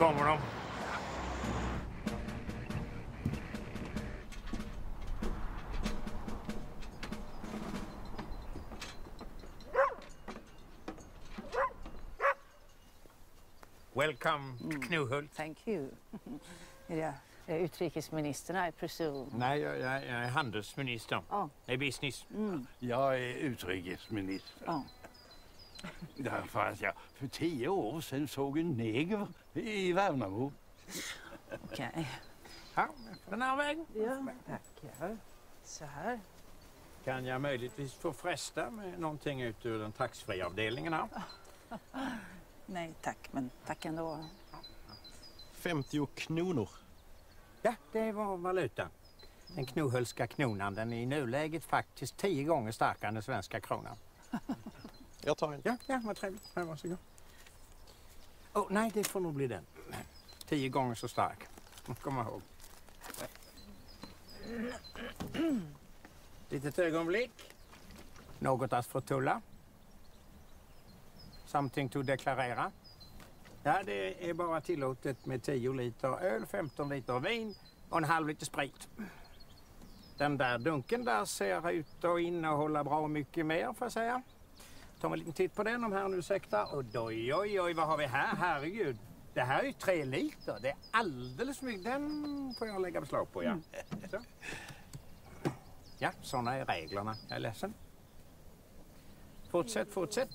kommer de. Welcome, Knuhult. Thank you. Är det är utrikesministern här, presume? Nej, jag, jag, jag är handelsminister. Ja. Det är business. Jag är utrikesminister. Ja. Därför att jag för tio år sedan såg en neger i Värnamo. Okej. Ja, den här vägen. Ja, tackar. Så här. Kan jag möjligtvis få fresta med någonting ut ur den taxfria avdelningen här? Nej tack, men tack ändå. 50 kronor. Ja, det var valutan. Den knohölska kronan, den är i nuläget faktiskt tio gånger starkare än den svenska kronan. Jag tar en. Ja, ja vad trevligt. Ja, varsågod. Oh, nej, det får nog bli den. Tio gånger så stark. Kom ihåg. Litet ögonblick. Något att förtulla. Something to deklarera. Ja, det är bara tillåtet med 10 liter öl, 15 liter vin och en halv liter sprit. Den där dunken där ser ut att innehålla bra mycket mer får jag säga. Ta en liten titt på den om herren ursäktar. Och oj, oj, oj, vad har vi här? Herregud. Det här är ju tre liter. Det är alldeles för mycket. Den får jag lägga beslag på, ja. Så. Ja, sådana är reglerna. Jag är ledsen. Fortsätt, fortsätt.